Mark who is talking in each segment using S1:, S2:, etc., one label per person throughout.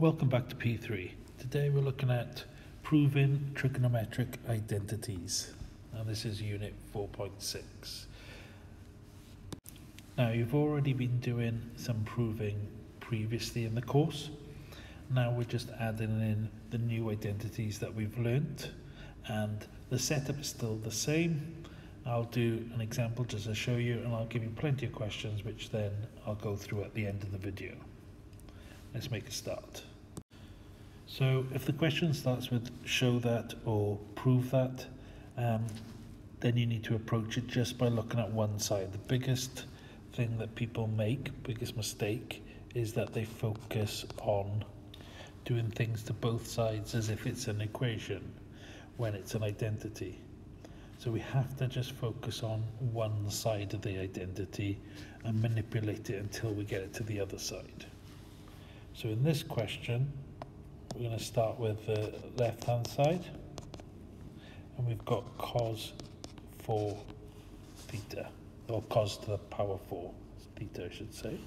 S1: Welcome back to P3. Today we're looking at proving trigonometric identities. And this is unit 4.6. Now you've already been doing some proving previously in the course. Now we're just adding in the new identities that we've learnt and the setup is still the same. I'll do an example just to show you and I'll give you plenty of questions which then I'll go through at the end of the video. Let's make a start. So if the question starts with show that or prove that, um, then you need to approach it just by looking at one side. The biggest thing that people make, biggest mistake, is that they focus on doing things to both sides as if it's an equation when it's an identity. So we have to just focus on one side of the identity and manipulate it until we get it to the other side. So in this question, we're going to start with the left hand side. And we've got cos 4 theta or cos to the power 4 theta I should say.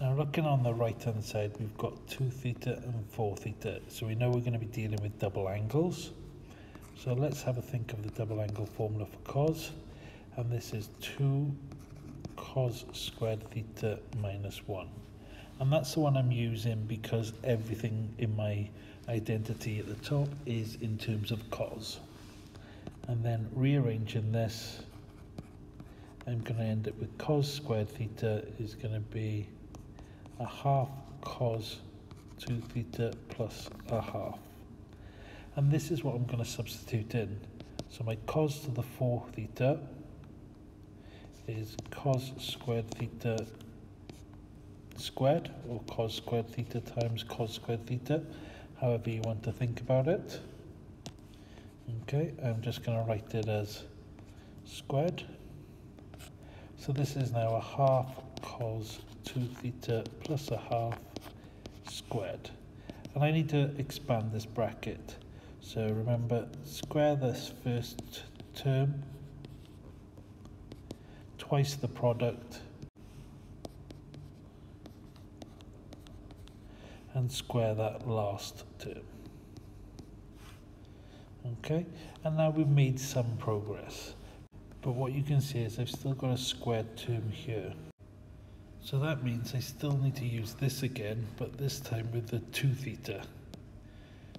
S1: Now looking on the right hand side we've got 2 theta and 4 theta. So we know we're going to be dealing with double angles. So let's have a think of the double angle formula for cos. And this is 2 cos squared theta minus 1 and that's the one I'm using because everything in my identity at the top is in terms of cos. And then rearranging this I'm going to end up with cos squared theta is going to be a half cos 2 theta plus a half. And this is what I'm going to substitute in. So my cos to the 4 theta is cos squared theta squared or cos squared theta times cos squared theta however you want to think about it. Okay I'm just going to write it as squared. So this is now a half cos 2 theta plus a half squared. And I need to expand this bracket. So remember square this first term twice the product and square that last term. Okay, and now we've made some progress. But what you can see is I've still got a squared term here. So that means I still need to use this again, but this time with the 2 theta.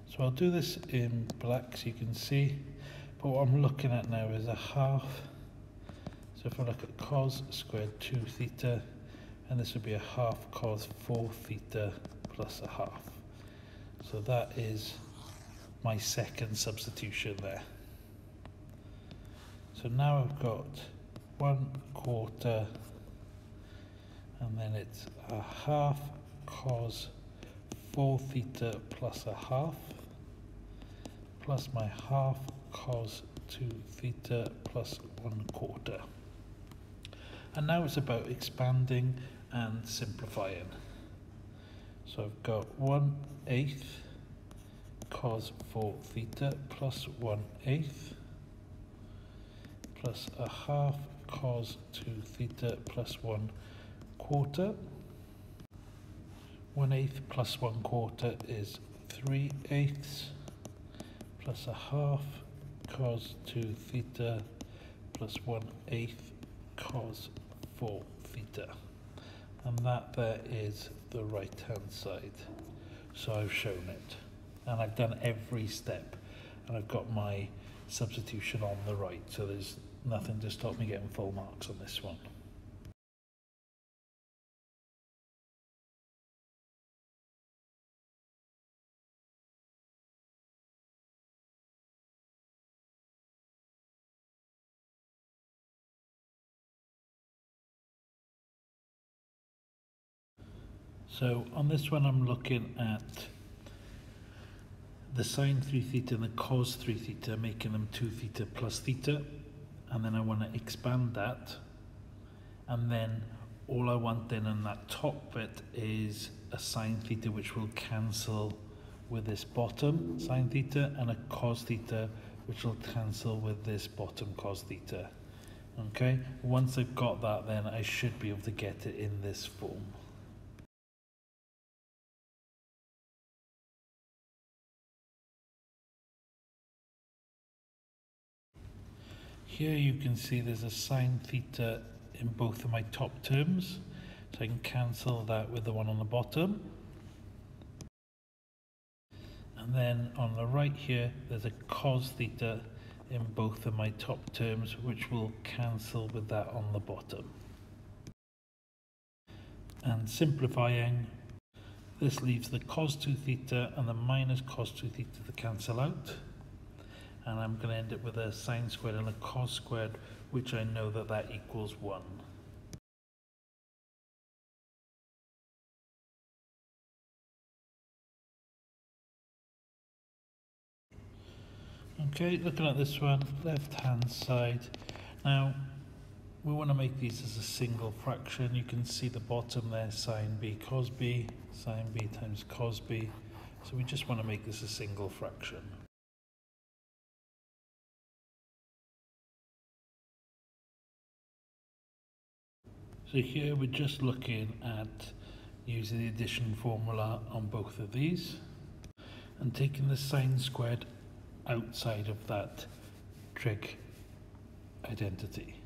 S1: So I'll do this in black so you can see. But what I'm looking at now is a half. So if I look at cos squared 2 theta, and this would be a half cos 4 theta plus a half. So that is my second substitution there. So now I've got one quarter and then it's a half cos 4 theta plus a half plus my half cos 2 theta plus 1 quarter. And now it's about expanding and simplifying. So I've got 1 eighth cos 4 theta plus 1 eighth plus a half cos 2 theta plus 1 quarter. 1 eighth plus 1 quarter is 3 eighths plus a half cos 2 theta plus 1 eighth cos 4 theta and that there is the right hand side. So I've shown it. And I've done every step. And I've got my substitution on the right. So there's nothing to stop me getting full marks on this one So on this one I'm looking at the sine 3 theta and the cos 3 theta, making them 2 theta plus theta. And then I want to expand that. And then all I want then in that top bit is a sine theta which will cancel with this bottom sine theta and a cos theta which will cancel with this bottom cos theta. Okay, once I've got that then I should be able to get it in this form. Here you can see there's a sine theta in both of my top terms. So I can cancel that with the one on the bottom. And then on the right here, there's a cos theta in both of my top terms, which will cancel with that on the bottom. And simplifying, this leaves the cos 2 theta and the minus cos 2 theta to cancel out. And I'm going to end up with a sine squared and a cos squared, which I know that that equals 1. Okay, looking at this one, left hand side. Now, we want to make these as a single fraction. You can see the bottom there, sine b cos b, sine b times cos b. So we just want to make this a single fraction. So here we're just looking at using the addition formula on both of these and taking the sine squared outside of that trig identity.